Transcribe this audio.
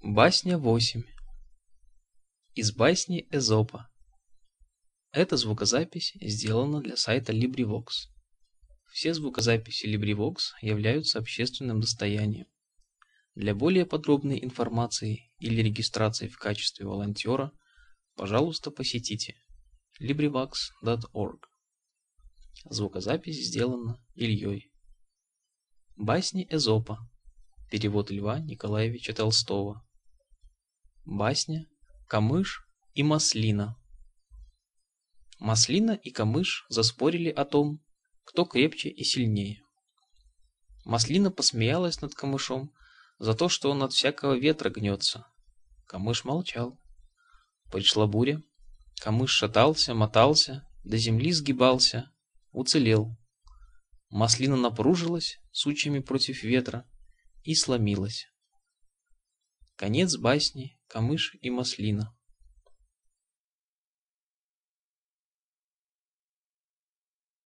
Басня 8 Из басни Эзопа Эта звукозапись сделана для сайта LibriVox. Все звукозаписи LibriVox являются общественным достоянием. Для более подробной информации или регистрации в качестве волонтера, пожалуйста, посетите LibriVox.org. Звукозапись сделана Ильей. Басни Эзопа. Перевод Льва Николаевича Толстого. Басня «Камыш и маслина». Маслина и камыш заспорили о том, кто крепче и сильнее. Маслина посмеялась над камышом за то, что он от всякого ветра гнется. Камыш молчал. Пришла буря. Камыш шатался, мотался, до земли сгибался, уцелел. Маслина напружилась сучьями против ветра и сломилась. Конец басни «Камыш и маслина».